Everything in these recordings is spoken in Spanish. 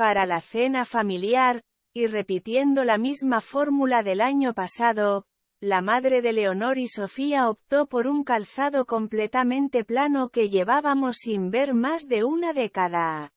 Para la cena familiar, y repitiendo la misma fórmula del año pasado, la madre de Leonor y Sofía optó por un calzado completamente plano que llevábamos sin ver más de una década.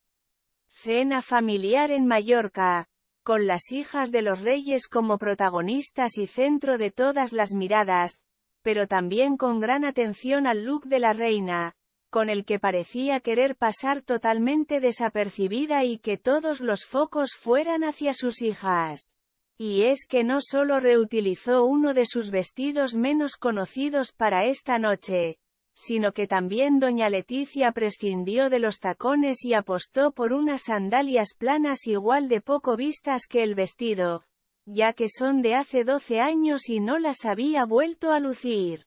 Cena familiar en Mallorca, con las hijas de los reyes como protagonistas y centro de todas las miradas, pero también con gran atención al look de la reina, con el que parecía querer pasar totalmente desapercibida y que todos los focos fueran hacia sus hijas. Y es que no solo reutilizó uno de sus vestidos menos conocidos para esta noche, sino que también doña Leticia prescindió de los tacones y apostó por unas sandalias planas igual de poco vistas que el vestido, ya que son de hace 12 años y no las había vuelto a lucir.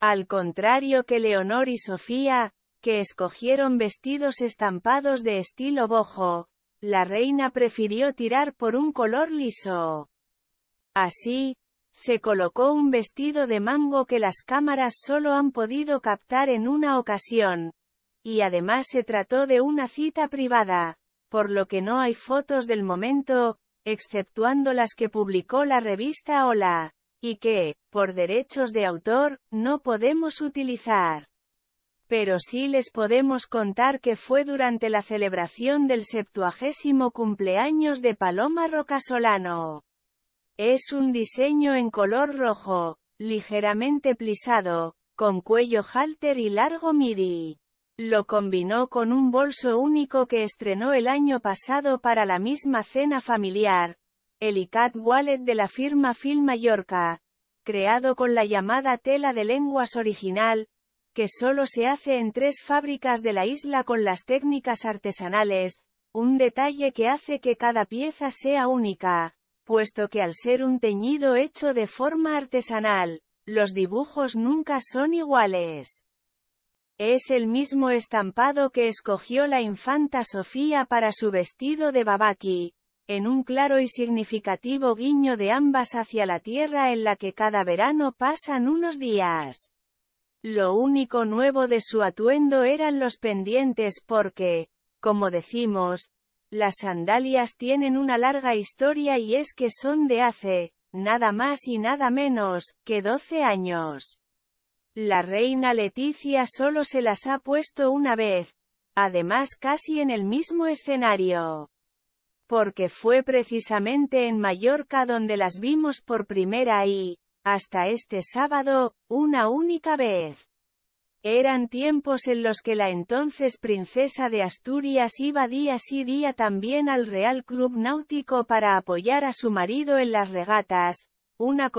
Al contrario que Leonor y Sofía, que escogieron vestidos estampados de estilo bojo, la reina prefirió tirar por un color liso. Así, se colocó un vestido de mango que las cámaras solo han podido captar en una ocasión. Y además se trató de una cita privada, por lo que no hay fotos del momento, exceptuando las que publicó la revista Hola, y que, por derechos de autor, no podemos utilizar. Pero sí les podemos contar que fue durante la celebración del septuagésimo cumpleaños de Paloma Rocasolano. Es un diseño en color rojo, ligeramente plisado, con cuello halter y largo midi. Lo combinó con un bolso único que estrenó el año pasado para la misma cena familiar, el ICAT Wallet de la firma Film Mallorca, creado con la llamada tela de lenguas original, que solo se hace en tres fábricas de la isla con las técnicas artesanales, un detalle que hace que cada pieza sea única puesto que al ser un teñido hecho de forma artesanal, los dibujos nunca son iguales. Es el mismo estampado que escogió la infanta Sofía para su vestido de babaki, en un claro y significativo guiño de ambas hacia la tierra en la que cada verano pasan unos días. Lo único nuevo de su atuendo eran los pendientes porque, como decimos, las sandalias tienen una larga historia y es que son de hace, nada más y nada menos, que 12 años. La reina Leticia solo se las ha puesto una vez, además casi en el mismo escenario. Porque fue precisamente en Mallorca donde las vimos por primera y, hasta este sábado, una única vez. Eran tiempos en los que la entonces princesa de Asturias iba día sí día también al Real Club Náutico para apoyar a su marido en las regatas, una